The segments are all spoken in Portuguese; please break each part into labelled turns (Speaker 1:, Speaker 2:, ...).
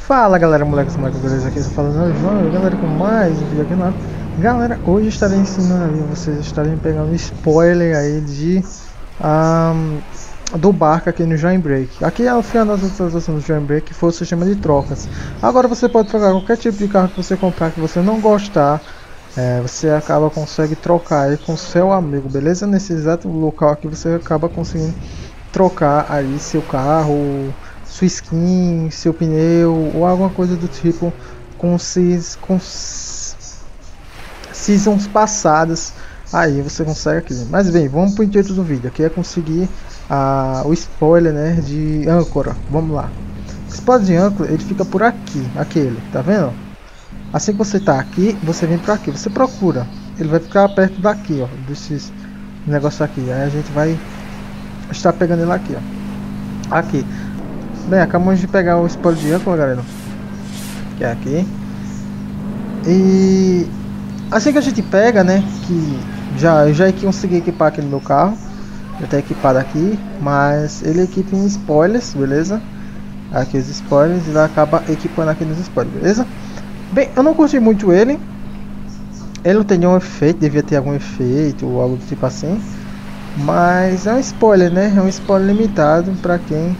Speaker 1: Fala galera, moleques, moleques, beleza? Aqui estou falando João, galera, com mais um vídeo aqui no Galera, hoje estarei ensinando a vocês estarem pegando spoiler aí de um, do barco aqui no Jailbreak. Aqui é o final das atualizações do Jailbreak que foi o sistema de trocas. Agora você pode trocar qualquer tipo de carro que você comprar que você não gostar. É, você acaba consegue trocar aí com seu amigo, beleza? Nesse exato local aqui você acaba conseguindo trocar aí seu carro, sua skin, seu pneu ou alguma coisa do tipo com, seis, com seasons passadas. Aí você consegue aqui. Mas bem, vamos para o intuito do vídeo. Aqui é conseguir a, o spoiler né, de âncora. Vamos lá. O spoiler de âncora ele fica por aqui, aquele, tá vendo? Assim que você tá aqui, você vem para aqui, você procura. Ele vai ficar perto daqui, ó, desses negócio aqui. Aí a gente vai estar pegando ele aqui, ó. Aqui. Bem, acabamos de pegar o spoiler de âncora, galera. Que é aqui. E assim que a gente pega, né, que já eu já consegui equipar aqui no meu carro. Já tá equipado aqui, mas ele equipa em spoilers, beleza? Aqui os spoilers, ele acaba equipando aqui nos spoilers, beleza? Bem, eu não curti muito ele. Ele não tem nenhum efeito, devia ter algum efeito ou algo do tipo assim. Mas é um spoiler, né? É um spoiler limitado para quem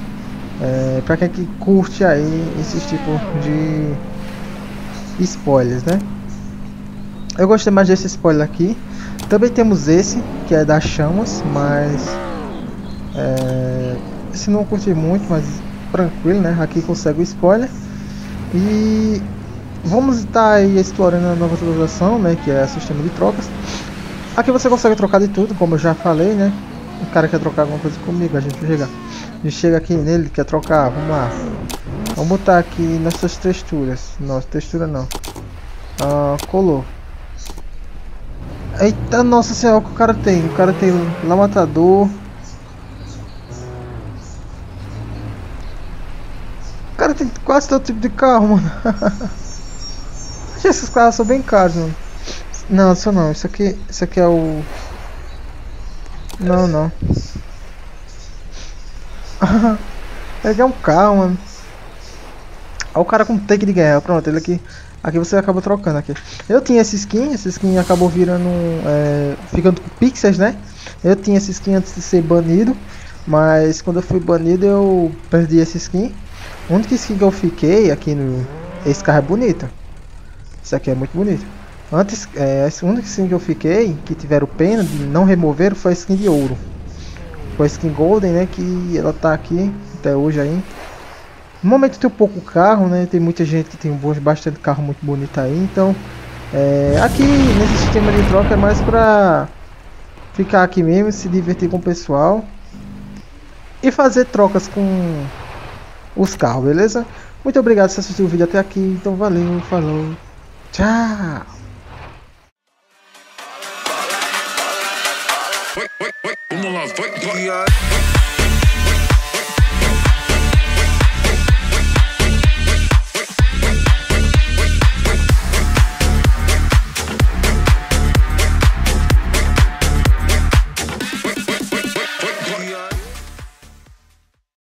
Speaker 1: é, para quem que curte aí esse tipo de spoilers, né? Eu gostei mais desse spoiler aqui. Também temos esse, que é das chamas, mas é, esse não curti muito, mas tranquilo, né? Aqui consegue o spoiler. E vamos estar explorando a nova atualização, né? Que é o sistema de trocas. Aqui você consegue trocar de tudo, como eu já falei, né? O cara quer trocar alguma coisa comigo, a gente chega, a gente chega aqui nele, quer trocar, vamos lá. Vamos botar aqui nessas texturas. Nossa, textura não. Ah, color. Eita, nossa senhora, o que o cara tem? O cara tem lá matador. O cara tem quase todo tipo de carro, mano. Esses carros são bem caros, mano. Não, isso não. Isso aqui, isso aqui é o. Não, não. é um carro, mano. Olha o cara com take de guerra. Pronto, ele aqui. Aqui você acaba trocando aqui. Eu tinha essa skin, essa skin acabou virando. É, ficando com pixels, né? Eu tinha essa skin antes de ser banido. Mas quando eu fui banido eu perdi essa skin. A única skin que eu fiquei aqui no. Esse carro é bonito. Isso aqui é muito bonito. Antes, é, a única skin que eu fiquei, que tiveram pena de não remover, foi a skin de ouro. Foi a skin golden, né? Que ela tá aqui até hoje aí. No momento tem um pouco carro, né? Tem muita gente que tem bastante carro muito bonito aí, então é, aqui nesse sistema de troca é mais pra ficar aqui mesmo, se divertir com o pessoal e fazer trocas com os carros, beleza? Muito obrigado por assistir o vídeo até aqui, então valeu, falou, tchau! Vamos lá, vai, vai.